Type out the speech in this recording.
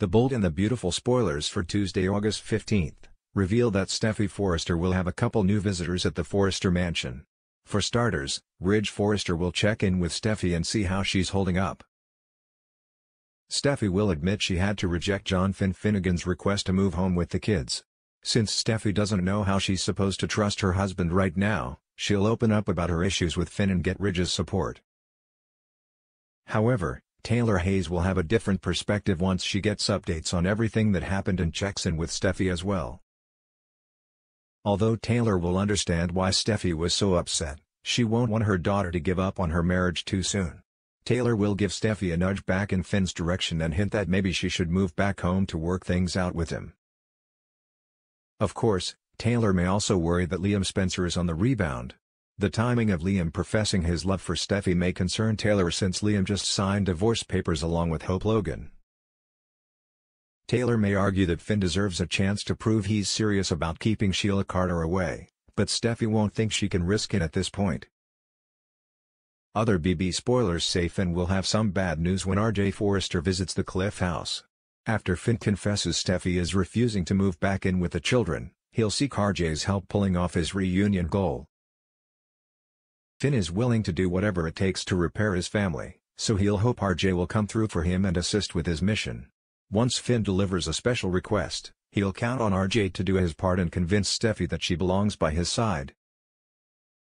The Bold and the Beautiful spoilers for Tuesday, August 15th, reveal that Steffy Forrester will have a couple new visitors at the Forrester mansion. For starters, Ridge Forrester will check in with Steffy and see how she's holding up. Steffy will admit she had to reject John Finn Finnegan's request to move home with the kids. Since Steffy doesn't know how she's supposed to trust her husband right now, she'll open up about her issues with Finn and get Ridge's support. However, Taylor Hayes will have a different perspective once she gets updates on everything that happened and checks in with Steffy as well. Although Taylor will understand why Steffy was so upset, she won't want her daughter to give up on her marriage too soon. Taylor will give Steffy a nudge back in Finn's direction and hint that maybe she should move back home to work things out with him. Of course, Taylor may also worry that Liam Spencer is on the rebound, the timing of Liam professing his love for Steffy may concern Taylor since Liam just signed divorce papers along with Hope Logan. Taylor may argue that Finn deserves a chance to prove he's serious about keeping Sheila Carter away, but Steffy won't think she can risk it at this point. Other BB spoilers say Finn will have some bad news when RJ Forrester visits the Cliff house. After Finn confesses Steffy is refusing to move back in with the children, he'll seek RJ's help pulling off his reunion goal. Finn is willing to do whatever it takes to repair his family, so he'll hope RJ will come through for him and assist with his mission. Once Finn delivers a special request, he'll count on RJ to do his part and convince Steffy that she belongs by his side.